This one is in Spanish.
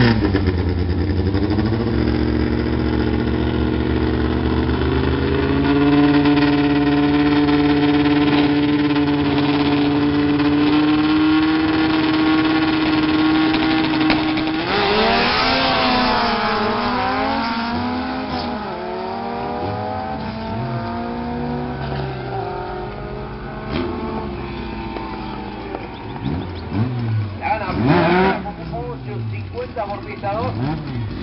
Amen. 50 por pista 2.